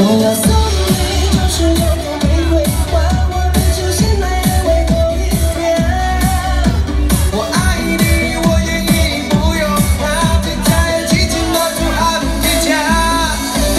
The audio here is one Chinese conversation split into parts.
我要送你九十九朵玫瑰，花我的真心再安慰多一遍。我爱你，我愿意，不用怕，别再紧紧握住，好比家丢。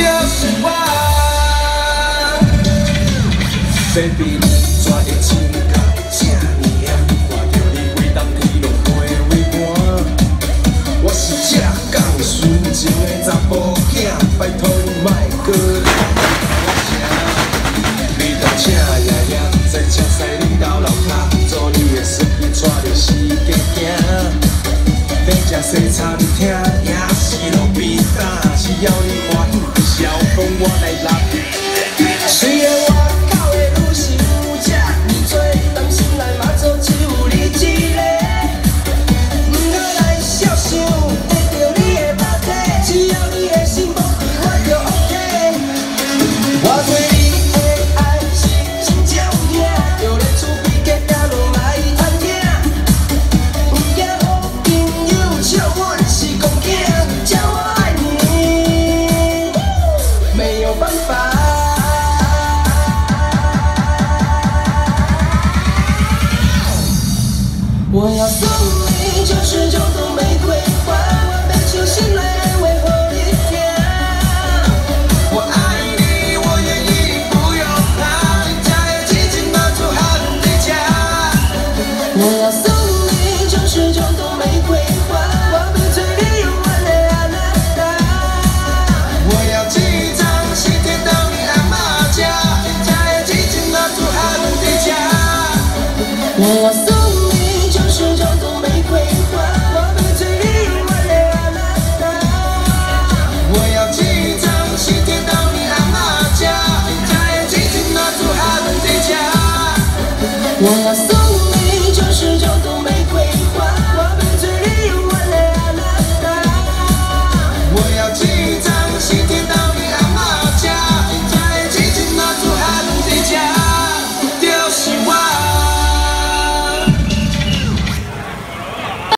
来！在赤西岭头路口，做你的司机，带你。要吃西餐厅，还是路边摊？只要你。我要送你九十九朵玫瑰花，我变手心内的话给你听。我爱你，我愿意，不用怕，真的痴情到处喊你吃。我要送你九十九朵玫瑰花，我变做你永远的阿娜达。我要一张喜天当你阿妈吃，真的痴情到处喊你吃。我要送。我。